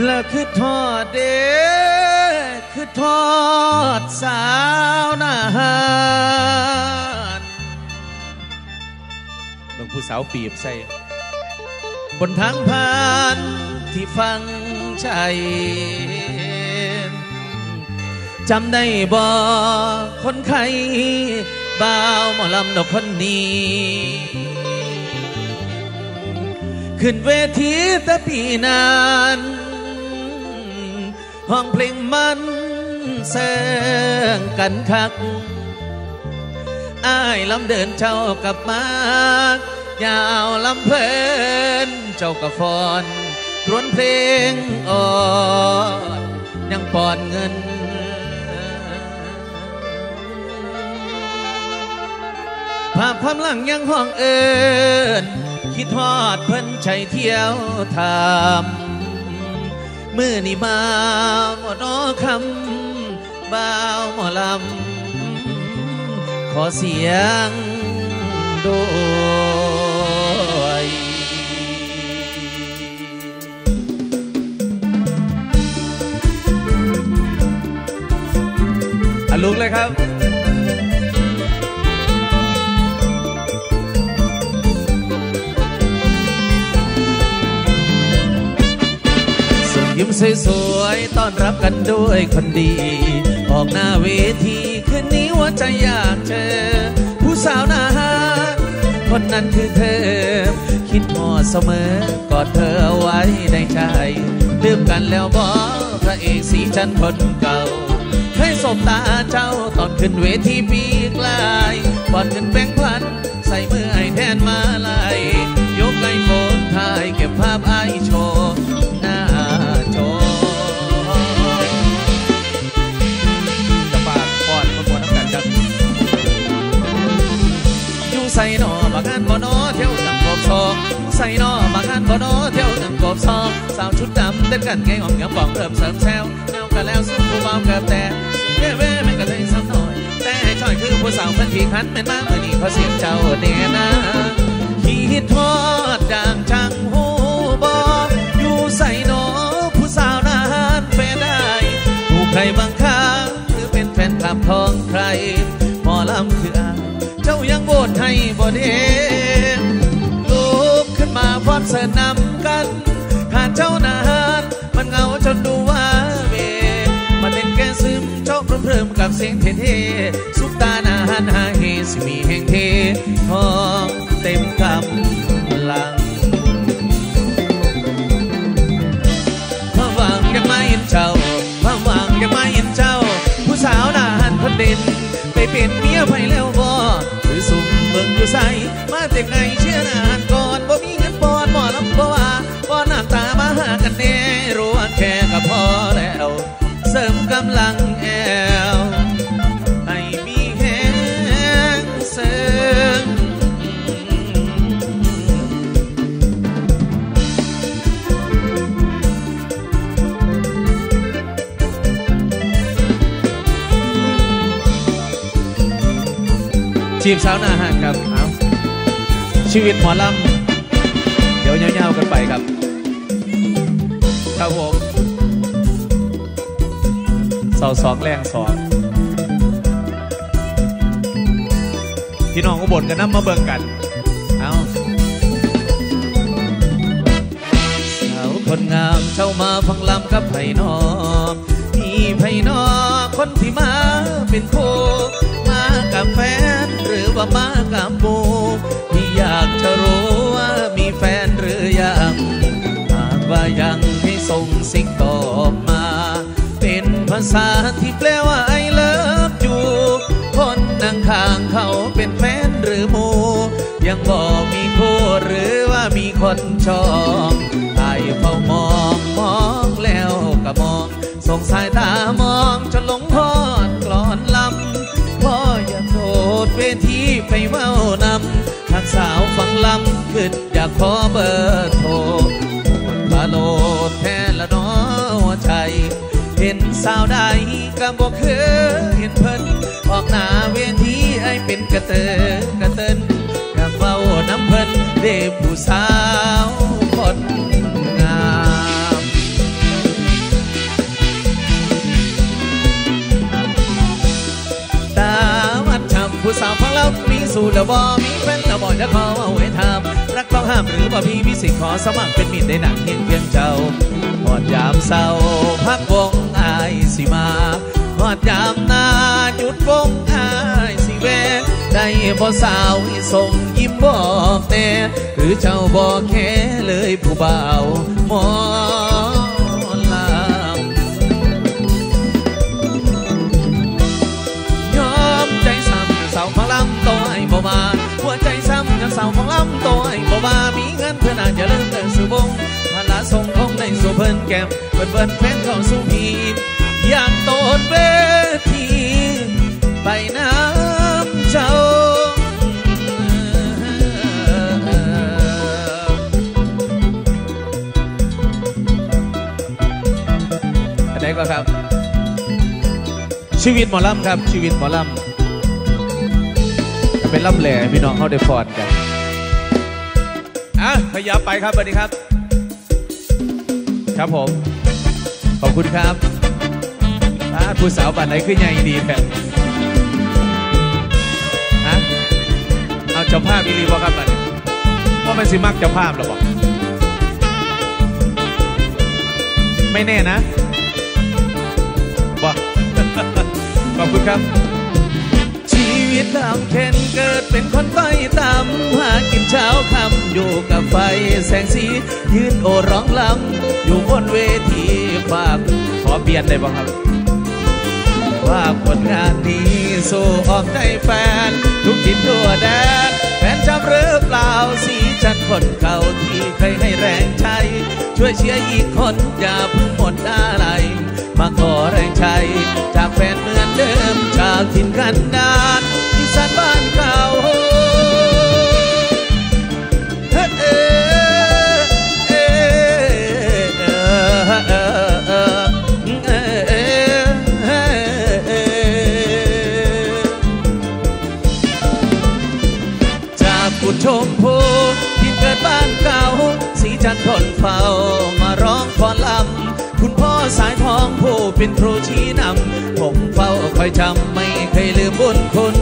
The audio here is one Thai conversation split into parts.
และคือทอดเด้คือทอดสาวนาหารบางผู้สาวปีบใส่ บนทางผ่านที่ฟังใจจำได้บ่คนไข้บ่าวหมอลำดอกคนนี้ ขึ้นเวทีแต่ปีนาน ห้องเพลงมันแซงกันคักอ้ายลำเดินเจ้ากับมากยาวลำเพลินเจ้ากับฟอนรวนเพลงอ่อนยังปอนเงินภาพความหลังยังห้องเอิญคิดทอดเพิ่นใจเที่ยวทำ มือนี่มาหมดนอคำบ่าวหมอลำขอเสียงด้วยอลุกเลยครับ ส่งยิ้มสวยๆต้อนรับกันด้วยคนดี ออกหน้าเวทีคืนนี้ว่าใจอยากเจอ ผู้สาวนาฮัลคนนั้นคือเธอ คิดหอดเสมอกอดเธอไว้ในใจลืมกันแล้วบอพระเอกสีจันคนเก่าเคยสบตาเจ้าตอนขึ้นเวทีปีกลายบอดขึ้นแบงค์พัน ใส่มือไอแทนมาลายยกไอโฟนถ่ายเก็บภาพไอโชว์ ส่นอบางงานบ่นอเที่ยวจังกบซองสาวชุดดำเต้นกันไงอองยังบอกเริ่มเสริมแซวแนวกันแล้วสู้ผู้เบาเกิบแต่เว้เว้แม่งก็เลยซ้ำหน่อย แต่ให้ช่อยคือผู้สาวเพิ่นที่คันแม่นมากเมื่อนี้เพราะเสียงเจ้าเน่นะคิดทอดดังจังหูบออยู่ใส่นอผู้สาวนานเปได้ถูกใครบังคับหรือเป็นแฟนคลับของใครหมอลำคืออาเจ้ายังโบนให้บ่เด้ อดเสนำกันขาเจ้านานมันเงาจนดูว่าเวมาเล่นแกซึมเจ้าเพริมกับเสียงเท่ๆสุปตาหนาหันหาเฮสิมีแห่งเททองเต็มกำลังความหวังยังไม่เห็นเจ้าความหวังยังไม่เห็นเจ้า ผู้สาวหนาหันคนเด่นไปเป็นเมียไปแล้วบ่หรือสุ่มเบิ่งอยู่ใสมาแต่ไงเชื่อหนานก่ บสาวหน้าห้างครับเอาชีวิตหมอลำเดี๋ยวยาวๆกันไปครับครับผมเสาสองแรงสองพี่น้องอุบลกันน้ำมาเบิ่งกัน เอาสาวคนงามเจ้ามาฟังลำกับไผ่นอมีไผ่นอคนที่มาเป็นโคมากับแฟนหรือว่ามากับหมูพี่อยากจะรู้ว่ามีแฟนหรือยัง หากว่ายังให้ส่งสิ่งตอบมา ภาษาที่แปลว่า I love you คนนั่งข้างเขาเป็นแฟนหรือมู ยังบอกมีคู่หรือว่ามีคนชอบไอเฝ้ามองมองแล้วก็มองส่งสายตามองจนหลงพอดกลอนลำพ่ออย่าโทษเวทีไปเว้านำหากสาวฟังลำขึ้นอยากขอเบอร์ สาวใดก็บอกเคยเห็นเพิ่นออกหน้าเวทีไอเป็นกระเตินกระเตินกะเฝ้าน้ำเพิ่นเด็ผู้สาวคนงามตามัดช้ำผู้สาวของเรามีสูรแล้วบ่มีแฟนแล้วบ่จะขอเอาไว้ทำรักต้องห้ามหรือบ่พี่มีสิทธิ์ขอสมัครเป็นมิตรในหนังเพียงเพียงเจ้าพอดยามเศร้าพักวงายสิมาหอดยามนาหยุดวงอายสิเวได้บ่สาวส่งยิ้มบอกแต่หรือเจ้าบอกแค่เลยผู้บ่าวมอลำยอมใจซ้ำสาฟังลำตัวไอ้บ่มาหัวใจซ้ำจะเสาฟังลำตัวไอ้บ่มามีเงินเพื่อนอาจจะเริ่มเดินสู่วงพลาส่งคงในสู่เพิ่นแก้มเพิ่นเพิ่นแฟนข้าสู่พี อยากโตนเวทีไปน้ำเจ้าอันไหนก็ครับ ชีวิตหมอลำครับ ชีวิตหมอลำเป็นลำแหล่พี่น้องเขาได้ฟอนกันอะขยับไปครับสวัสดีครับ ครับผม ขอบคุณครับ ผู้สาวบัตรไหนขึ้นใหญ่ดีแท้ฮะเอาเจ้าภาพอีรีบอครับบัตรว่ามันสิมักเจ้าภาพหรอบอกไม่แน่นะบอกขอบคุณครับ ชีวิตลำเข็นเกิดเป็นคนต้อยต่ำหากินเช้าคำอยู่กับไฟแสงสี ยืนโอร้องลำอยู่บนเวทีฝากขอเปลี่ยนได้บ้างครับ ว่าผลงานนี้สู้ออกได้แฟน ทุกทิศทั่วแดนแฟนจำหรือเปล่าสีจันคนเก่าที่เคยให้แรงใจ ช่วยเชียร์อีกคนอย่าเพิ่งหมดอะไร มาขอแรงใจ จากแฟนเหมือนเดิมจากถิ่นกันดานที่สัน สายทองผู้เป็นครูชี้นำ ผมเฝ้าคอยจำไม่เคยลืมบุญคุณ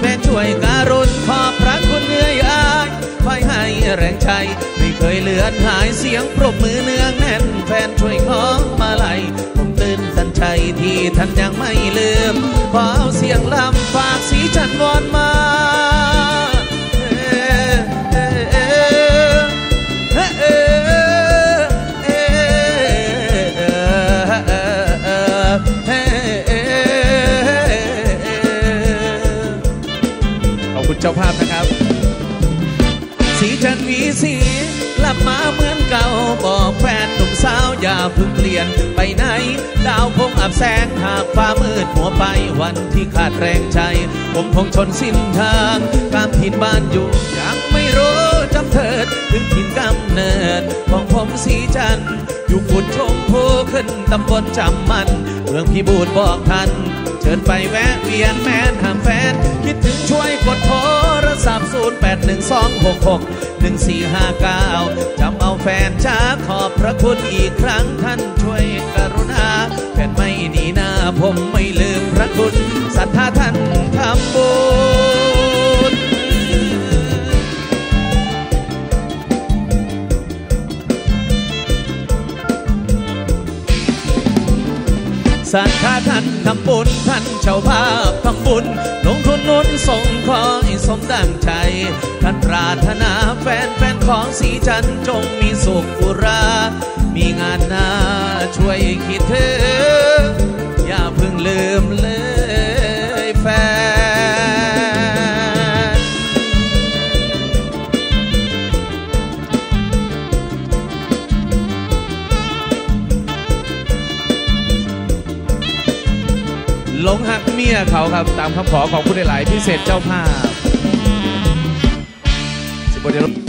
แม่ช่วยการุณขอบพระคุณเหนื่อยอายคอยให้แรงใจ ไม่เคยเลือนหายเสียงปรบมือเนืองแน่น แฟนช่วยของมาไลยผมตื่นตันใจที่ท่านยังไม่ลืมขอเอาเสียงลำฝากสีจันวอนมา สีจันวีสีกลับมาเหมือนเก่าบอกแฟนหนุ่มสาวอย่าเพิ่งเปลี่ยนไปไหน ดาวคงอับแสงหากฟ้ามืดหัวไปวันที่ขาดแรงใจ ผมคงชนสิ้นทางตามถิ่นบ้านอยู่ยังไม่รู้จำเถิดถึงถิ่นกำเนิดของผมสีจันทร์ อยู่กุดชมพูขึ้นตำบลจำมัน เมืองพิบูลบอกทัน เชิญไปแวะเวียนแมนห้ามแฟน คิดถึงช่วยกดโทรศัพท์0 8 1 2 6 6 1 4 5 9จำเอาแฟนจ้าขอบพระคุณอีกครั้งท่านช่วยกรุณาแฟนไม่หนีหน้าผมไม่ลืมพระคุณศรัทธาท่านทำบุญ สัทธาท่านทำบุญท่านเจ้าภาพทำบุญลงทุนนุนส่งขอให้สมดังใจ ท่านปรารถนาแฟนแฟนของสีจันจงมีสุขอุรา มีงานหน้าช่วยคิดถึงอย่าเพิ่งลืมเลย เมียเขาครับตามคำขอของผู้ใดหลายพิเศษเจ้าภาพสิบเดียว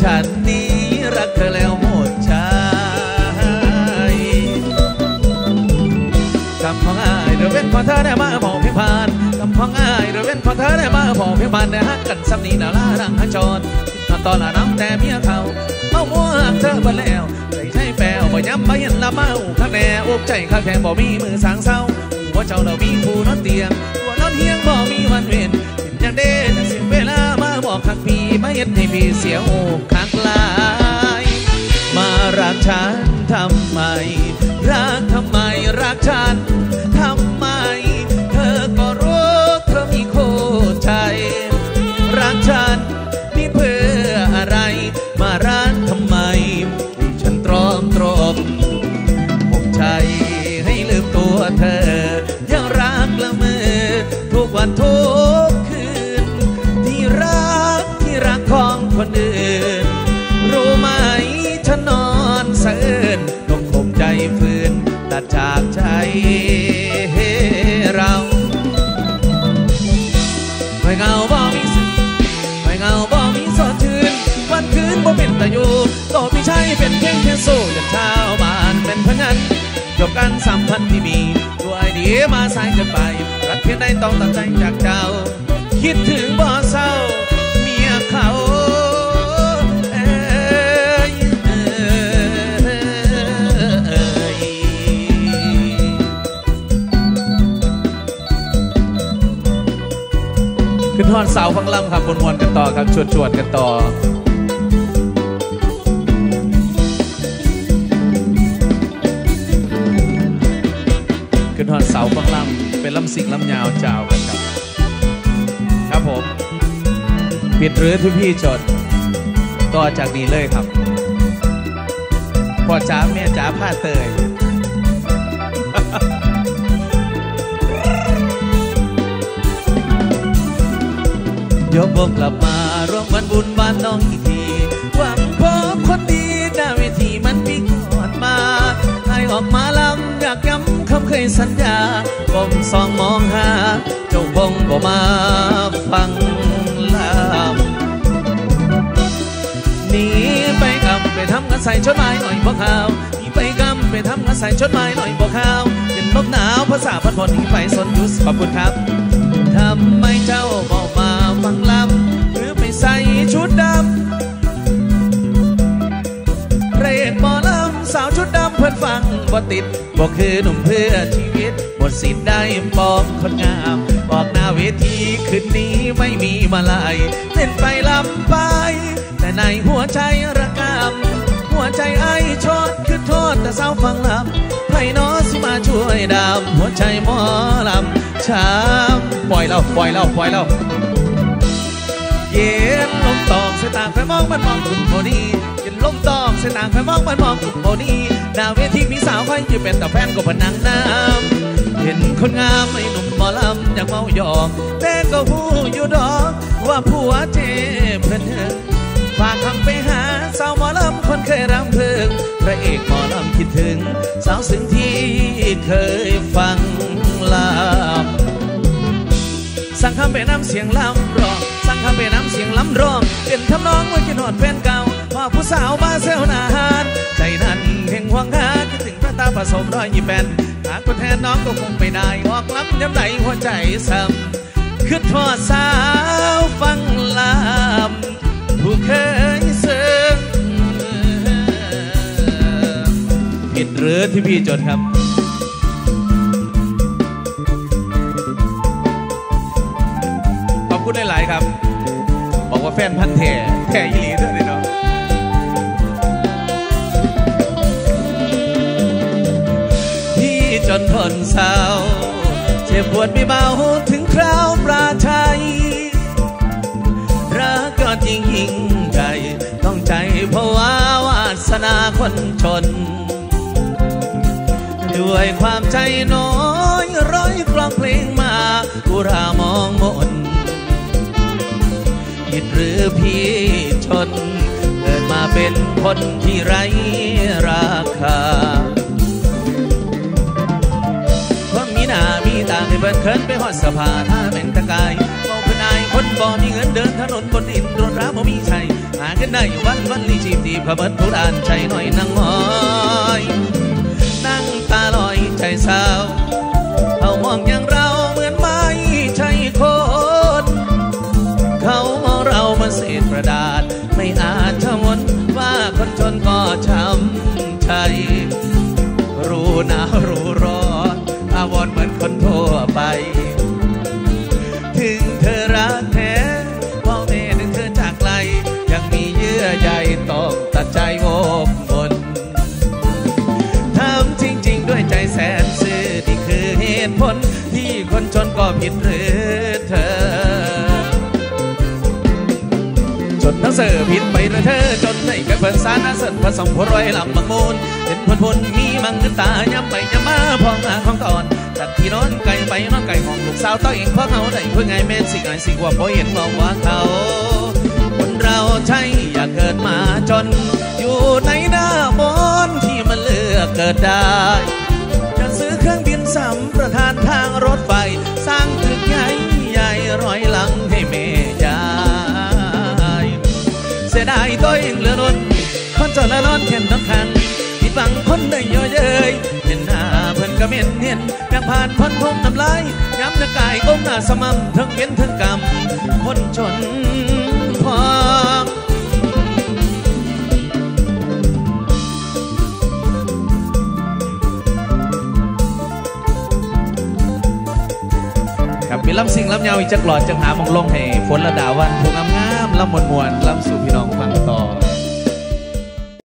ฉันนี้รักเธอแล้วหมดใจคำของอายเดี๋ยวเว้นพอเธอได้มาบอกเพียงผ่านคำของอายเดี๋ยวเว้นพอเธอได้มาบอกเพียงผ่านได้ฮักกันสำนีนาลาดังฮักจรตอนตอนละน้ำแต่เมียเขาเมามัวหักเธอไปแล้วใจใช่แปลวบ่ย้ำบ่เห็นละเมาข้างแน่อกใจข้างแข็งบ่มีมือสางเศร้าหัวเจ้าเรามีผู้นอนเตียงตัวนอนเฮียงบ่มีวันเว้นเป็นอย่างเด่นเสียเวลา คักพี่มาเห็นให้พี่เสียอกข้างลาย มารักฉันทำไม รักทำไมรักฉัน จากใจเราไม่เงาบ่มีสึกไม่เงาบ่มีสดชื่นวันคืนบ่เป็นตะอยู่โตพี่ชายเป็นเพียงแค่โซ่ยันเช้าบ้านเป็นพนันจบกันสัมพันธ์ที่มีด้วยดีมาสายเกินไป รักเพียงใดต้องตัดใจจากเจ้า คิดถึงบ่เศร้า ขึ้นทอดเสาฟังลำครับมวนๆกันต่อครับ ชวนชวนๆกันต่อขึ้นทอดเสาฟังลำเป็นลำสิงลำยาวเจ้ากันครับ ครับผมปิดหรือทุกพี่จดต่อจากนี้เลยครับพ่อจ้าแม่จ้าผ้าเตย ยกวงกลับมาร่วมวันบุญบ้านน้องอีกทีหวังพบคนดีหน้าเวทีมันปีก่อนมาให้ออกมาลำอยากย้ำคำเคยสัญญาก้มสองมองหาเจ้าคงบ่มาฟังลำหนีไปกำไปทำงานใส่ชดหมายหน่อยพวกข่าวหนีไปกำไปทำงานใส่ชดหมายหน่อยพวกข่าวเย็นลมหนาวภาษาพัดพลหนีไปสนยุสขอบคุณครับทำไม ชุดดำเรกหมอลำสาวชุดดำเพื่อนฟังบ่ติดบอกคือหนุ่มเพื่อชีวิตหมดสิทธิ์ได้บอกคนงาม บอกหน้าเวทีคืนนี้ไม่มีมาลายเล่นไปลำไป แต่ในหัวใจระกำหัวใจไอ้ชดคือโทษแต่สาวฟังลำให้น้อสิมาช่วยดำหัวใจหมอลำช้ำปล่อยเราปล่อยเราปล่อยเราเย็น ลมตอกเสยตางไฟมองมันมองกลุ่มโมนีเย็นลมตอกเสยตางไฟมองมันมองกลุ่มโมนีหน้าเวทีมีสาวใครจะเป็นแต่แฟนก็พนังน้ำเห็นคนงามไอ้หนุ่มหมอลำอยากเมาหยอกแต่ก็หูอยู่ดอกว่าผัวเจ็บเพื่อนเธอฝากคำไปหาสาวหมอลำคนเคยรำพิงพระเอกหมอลำคิดถึง สาวซึ้งที่เคยฟังลำสั่งคำไปน้ำเสียงลำร้อง สั่งคำไปน้ำเสียงล้ำร้อง เป็นทำนองว่าคิดหอดแฟนเก่าว่าผู้สาวมาเซลนาหารใจนั้นเพ่งหวังหาคิดถึงพระตาผสมรอยยิ้มแบนหากคนแทนน้องก็คงไม่ได้ออกล้ำย้ำใดหัวใจซ้ำคือทอดสาวฟังลำผู้เคยซึ้งผิดหรือที่พี่จดครับขอบคุณหลาย ๆ ครับ แฟนพันธ์แท้แท้ยี่หลีด้วยเลยเนาะที่จนทนเศร้าเจ็บปวดไม่เบาถึงคราวปราชัยรักก็จริงยิ่งใหญ่ต้องใจเพราะว่าวาสนาคนชน ด้วยความใจน้อยร้อยกลองเพลงมากุรามองมน รือพี่ชน เกิดมาเป็นคนที่ไร้ราคาความมีหน้ามีตาให้เบิดเคินไปหอดสะพาถ้าเป็นตะกายเมาคือนายคนบ่มีเงินเดินถนนบนดินรถราบ่มีชัยหาเงินได้อยู่วันวันลีชีพตีพระเบิดทุดานใจหน่อยนั่งหอยนั่งตาลอยใจเศร้าเขามองอย่างเร ไป ถึงเธอรักแท้พ่อแม่ถึงเธอจากไกล ยังมีเยื่อใยต้องตัดใจโอกบนทำจริง ๆ ด้วยใจแสนซื่อนี่คือเหตุผล ที่คนจนก็ผิดหรือ จนทั้งเสือผิดไปเลยเธอจนในกระเพื่อนสารอาเสนผสมผรอยลำบางมูลเป็นพลพลมีมังตาย้ำไปย้ำมาพองอาของตอนตัดที่นอนไก่ไปนอนไก่ของลูกสาวต้อยเองเพราะเขาได้เพื่อไงแม่นสิไงสิว่าพอเห็นบอกว่าเขา คนเราใช่อยากเกิดมาจน อยู่ในหน้ามนที่มันเลือกเกิดได้จะซื้อเครื่องบินสำประทานทางรถไฟ สร้างตึกใหญ่ใหญ่ร้อยหลังให้แม่ ยายเสียดายตัวเองเหลือล้นคนจนละล้นเข็นต้องขังผิดหวังคนได้ย่อเย้ยเห็นหน้าเพิ่นก็เม่นเห็นยังผ่านพ้นพมน้ำลายย้ำหน้ากายก้มหน้าสม่ำทั้งเว้นทั้งกรรมคนจนพอครับมีลำสิ่งลำยาวอีกจักหลอดจังหามองลงให้ฝนระดาวันพวงงามำลำมวนมวนลำสู่พี่น้องฟังต่อ